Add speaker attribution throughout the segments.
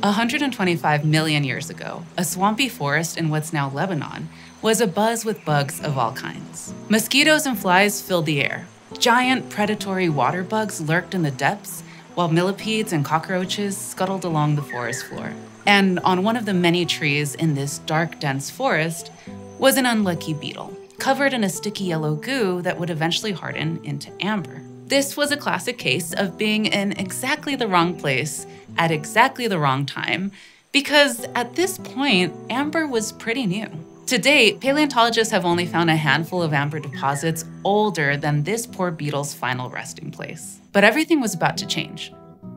Speaker 1: 125 million years ago, a swampy forest in what's now Lebanon was abuzz with bugs of all kinds. Mosquitoes and flies filled the air. Giant predatory water bugs lurked in the depths, while millipedes and cockroaches scuttled along the forest floor. And on one of the many trees in this dark, dense forest was an unlucky beetle, covered in a sticky yellow goo that would eventually harden into amber. This was a classic case of being in exactly the wrong place at exactly the wrong time, because at this point, amber was pretty new. To date, paleontologists have only found a handful of amber deposits older than this poor beetle's final resting place. But everything was about to change.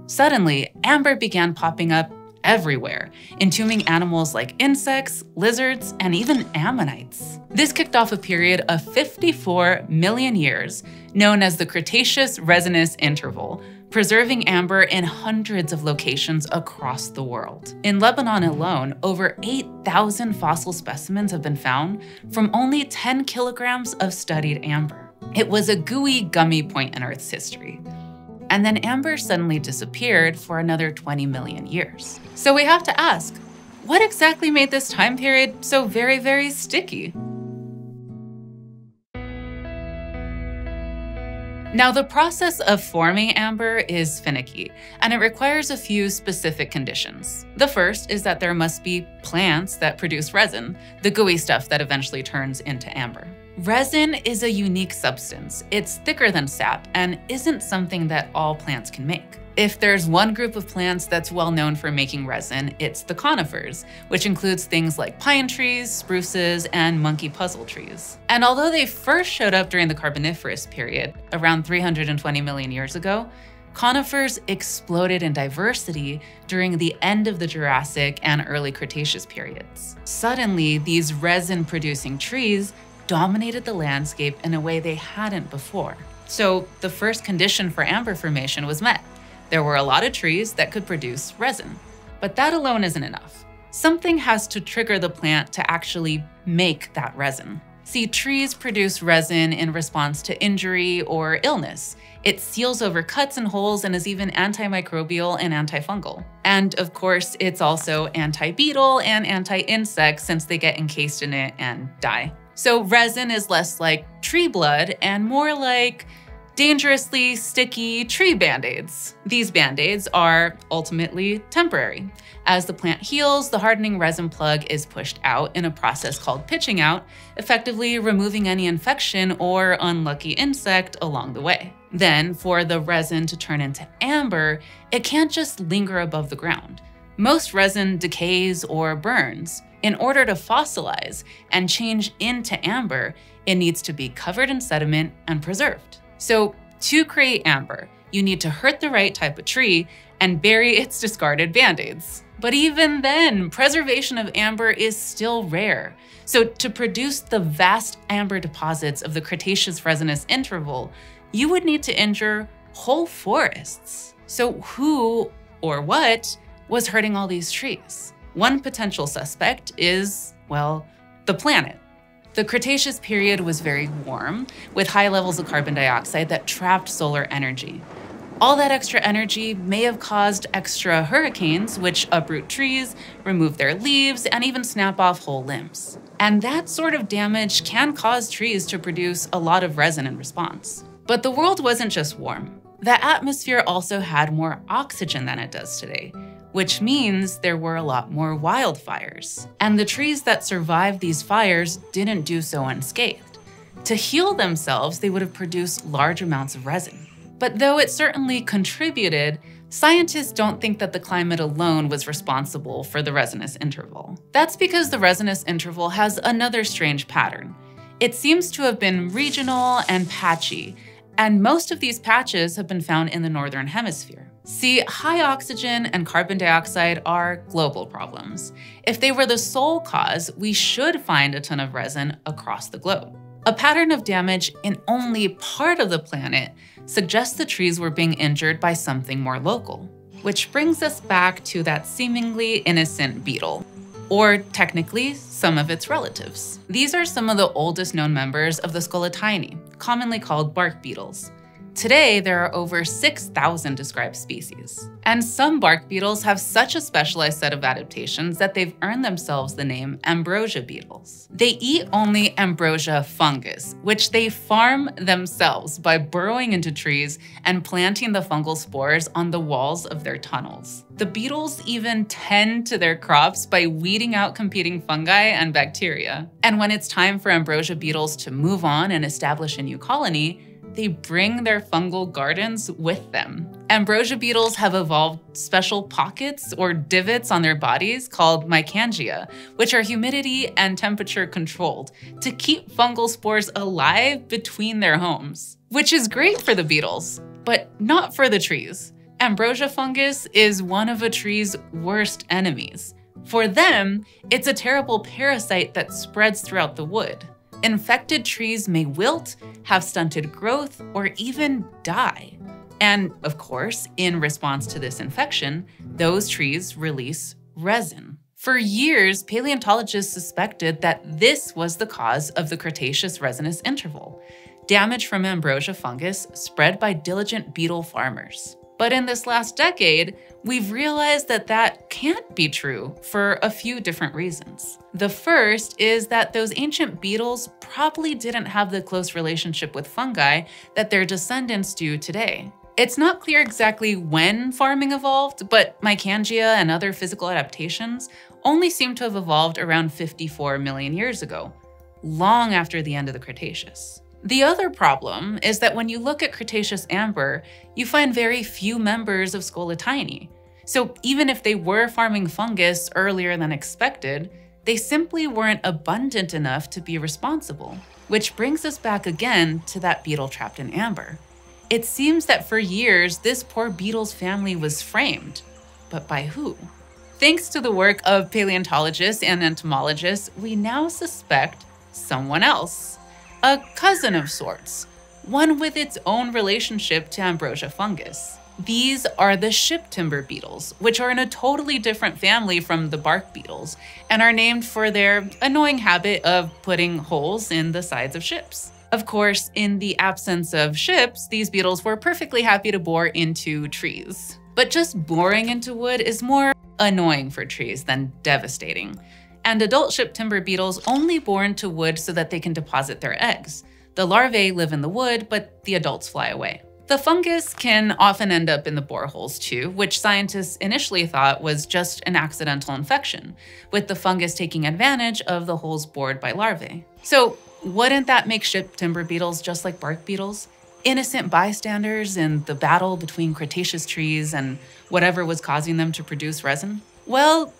Speaker 1: Suddenly, amber began popping up everywhere, entombing animals like insects, lizards, and even ammonites. This kicked off a period of 54 million years, known as the Cretaceous Resinous Interval, preserving amber in hundreds of locations across the world. In Lebanon alone, over 8,000 fossil specimens have been found from only 10 kilograms of studied amber. It was a gooey, gummy point in Earth's history. And then amber suddenly disappeared for another 20 million years. So we have to ask, what exactly made this time period so very, very sticky? Now, the process of forming amber is finicky, and it requires a few specific conditions. The first is that there must be plants that produce resin, the gooey stuff that eventually turns into amber. Resin is a unique substance. It's thicker than sap and isn't something that all plants can make. If there's one group of plants that's well known for making resin, it's the conifers, which includes things like pine trees, spruces, and monkey puzzle trees. And although they first showed up during the Carboniferous period, around 320 million years ago, conifers exploded in diversity during the end of the Jurassic and early Cretaceous periods. Suddenly, these resin-producing trees dominated the landscape in a way they hadn't before. So the first condition for amber formation was met. There were a lot of trees that could produce resin. But that alone isn't enough. Something has to trigger the plant to actually make that resin. See, trees produce resin in response to injury or illness. It seals over cuts and holes and is even antimicrobial and antifungal. And of course, it's also anti-beetle and anti-insect since they get encased in it and die. So resin is less like tree blood and more like dangerously sticky tree band-aids. These band-aids are ultimately temporary. As the plant heals, the hardening resin plug is pushed out in a process called pitching out, effectively removing any infection or unlucky insect along the way. Then, for the resin to turn into amber, it can't just linger above the ground. Most resin decays or burns. In order to fossilize and change into amber, it needs to be covered in sediment and preserved. So to create amber, you need to hurt the right type of tree and bury its discarded band-aids. But even then, preservation of amber is still rare. So to produce the vast amber deposits of the Cretaceous resinous interval, you would need to injure whole forests. So who or what was hurting all these trees? One potential suspect is, well, the planet. The Cretaceous period was very warm, with high levels of carbon dioxide that trapped solar energy. All that extra energy may have caused extra hurricanes, which uproot trees, remove their leaves, and even snap off whole limbs. And that sort of damage can cause trees to produce a lot of resin in response. But the world wasn't just warm. The atmosphere also had more oxygen than it does today, which means there were a lot more wildfires. And the trees that survived these fires didn't do so unscathed. To heal themselves, they would have produced large amounts of resin. But though it certainly contributed, scientists don't think that the climate alone was responsible for the resinous interval. That's because the resinous interval has another strange pattern. It seems to have been regional and patchy, and most of these patches have been found in the northern hemisphere. See, high oxygen and carbon dioxide are global problems. If they were the sole cause, we should find a ton of resin across the globe. A pattern of damage in only part of the planet suggests the trees were being injured by something more local. Which brings us back to that seemingly innocent beetle, or technically, some of its relatives. These are some of the oldest known members of the Scolytinae, commonly called bark beetles. Today, there are over 6,000 described species. And some bark beetles have such a specialized set of adaptations that they've earned themselves the name ambrosia beetles. They eat only ambrosia fungus, which they farm themselves by burrowing into trees and planting the fungal spores on the walls of their tunnels. The beetles even tend to their crops by weeding out competing fungi and bacteria. And when it's time for ambrosia beetles to move on and establish a new colony, they bring their fungal gardens with them. Ambrosia beetles have evolved special pockets or divots on their bodies called mycangia, which are humidity and temperature controlled to keep fungal spores alive between their homes, which is great for the beetles, but not for the trees. Ambrosia fungus is one of a tree's worst enemies. For them, it's a terrible parasite that spreads throughout the wood. Infected trees may wilt, have stunted growth, or even die. And of course, in response to this infection, those trees release resin. For years, paleontologists suspected that this was the cause of the Cretaceous resinous interval, damage from ambrosia fungus spread by diligent beetle farmers. But in this last decade, we've realized that that can't be true for a few different reasons. The first is that those ancient beetles probably didn't have the close relationship with fungi that their descendants do today. It's not clear exactly when farming evolved, but mycangia and other physical adaptations only seem to have evolved around 54 million years ago, long after the end of the Cretaceous. The other problem is that when you look at Cretaceous amber, you find very few members of Scolytini. So even if they were farming fungus earlier than expected, they simply weren't abundant enough to be responsible. Which brings us back again to that beetle trapped in amber. It seems that for years, this poor beetle's family was framed. But by who? Thanks to the work of paleontologists and entomologists, we now suspect someone else a cousin of sorts, one with its own relationship to ambrosia fungus. These are the ship timber beetles, which are in a totally different family from the bark beetles and are named for their annoying habit of putting holes in the sides of ships. Of course, in the absence of ships, these beetles were perfectly happy to bore into trees. But just boring into wood is more annoying for trees than devastating and adult ship timber beetles only bore into wood so that they can deposit their eggs. The larvae live in the wood, but the adults fly away. The fungus can often end up in the boreholes too, which scientists initially thought was just an accidental infection, with the fungus taking advantage of the holes bored by larvae. So, wouldn't that make ship timber beetles just like bark beetles? Innocent bystanders in the battle between Cretaceous trees and whatever was causing them to produce resin? Well,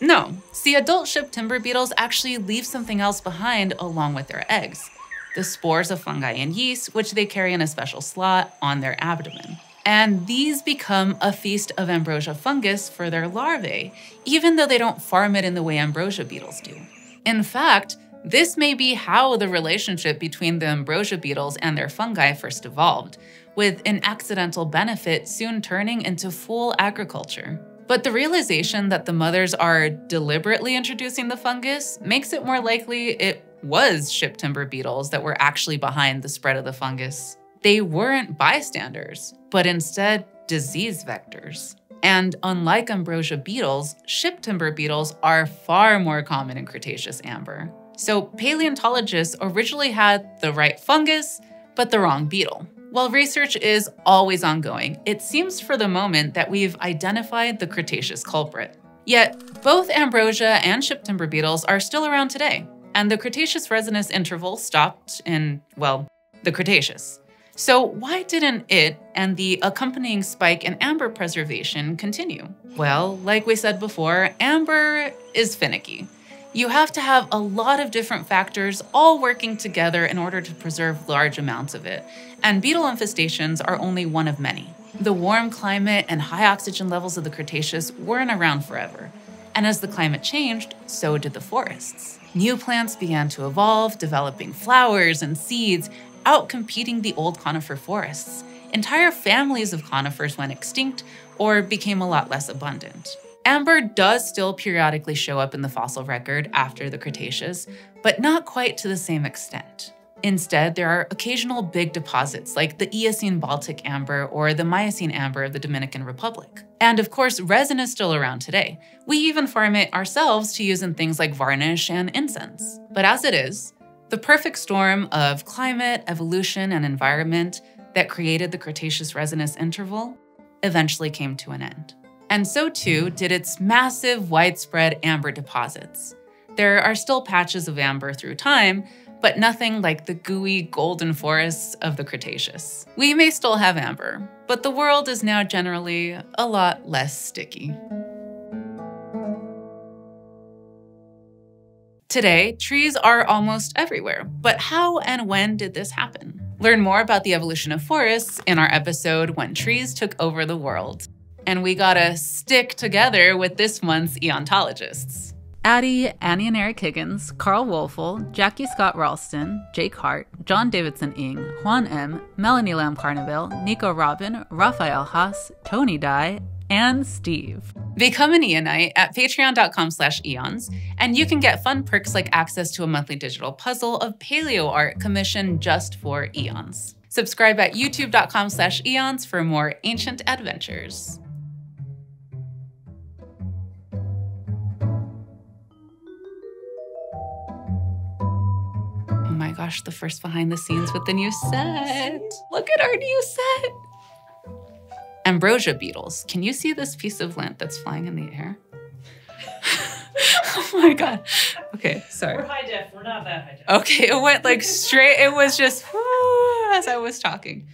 Speaker 1: no, see, adult ship timber beetles actually leave something else behind along with their eggs the spores of fungi and yeast, which they carry in a special slot on their abdomen. And these become a feast of ambrosia fungus for their larvae, even though they don't farm it in the way ambrosia beetles do. In fact, this may be how the relationship between the ambrosia beetles and their fungi first evolved, with an accidental benefit soon turning into full agriculture. But the realization that the mothers are deliberately introducing the fungus makes it more likely it was ship timber beetles that were actually behind the spread of the fungus. They weren't bystanders, but instead disease vectors. And unlike ambrosia beetles, ship timber beetles are far more common in Cretaceous amber. So paleontologists originally had the right fungus, but the wrong beetle. While research is always ongoing, it seems for the moment that we've identified the Cretaceous culprit. Yet, both ambrosia and ship timber beetles are still around today, and the Cretaceous resinous interval stopped in, well, the Cretaceous. So, why didn't it and the accompanying spike in amber preservation continue? Well, like we said before, amber is finicky. You have to have a lot of different factors all working together in order to preserve large amounts of it, and beetle infestations are only one of many. The warm climate and high oxygen levels of the Cretaceous weren't around forever, and as the climate changed, so did the forests. New plants began to evolve, developing flowers and seeds, outcompeting the old conifer forests. Entire families of conifers went extinct or became a lot less abundant. Amber does still periodically show up in the fossil record after the Cretaceous, but not quite to the same extent. Instead, there are occasional big deposits like the Eocene Baltic amber or the Miocene amber of the Dominican Republic. And of course, resin is still around today. We even farm it ourselves to use in things like varnish and incense. But as it is, the perfect storm of climate, evolution, and environment that created the Cretaceous resinous interval eventually came to an end. And so too did its massive, widespread amber deposits. There are still patches of amber through time, but nothing like the gooey golden forests of the Cretaceous. We may still have amber, but the world is now generally a lot less sticky. Today, trees are almost everywhere, but how and when did this happen? Learn more about the evolution of forests in our episode When Trees Took Over the World. And we gotta stick together with this month's eontologists. Addie, Annie and Eric Higgins, Carl Wolfel, Jackie Scott Ralston, Jake Hart, John Davidson Ing, Juan M., Melanie Lamb Carnevale, Nico Robin, Raphael Haas, Tony Dye, and Steve. Become an Eonite at patreon.com slash eons, and you can get fun perks like access to a monthly digital puzzle of paleo art commissioned just for eons. Subscribe at youtube.com slash eons for more ancient adventures. My gosh, the first behind the scenes with the new set. Look at our new set. Ambrosia beetles. Can you see this piece of lint that's flying in the air? oh my god. Okay, sorry.
Speaker 2: We're high def. We're not that high def.
Speaker 1: Okay, it went like straight. It was just whoo, as I was talking.